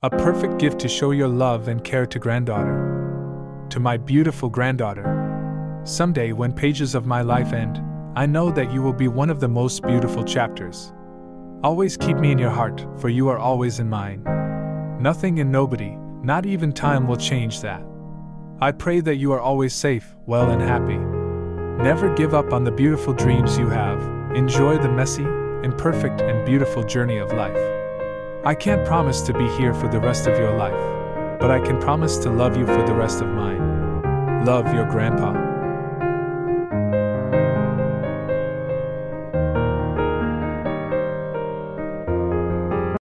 A perfect gift to show your love and care to granddaughter. To my beautiful granddaughter. Someday, when pages of my life end, I know that you will be one of the most beautiful chapters. Always keep me in your heart, for you are always in mine. Nothing and nobody, not even time, will change that. I pray that you are always safe, well, and happy. Never give up on the beautiful dreams you have. Enjoy the messy, imperfect, and beautiful journey of life. I can't promise to be here for the rest of your life, but I can promise to love you for the rest of mine. Love your grandpa.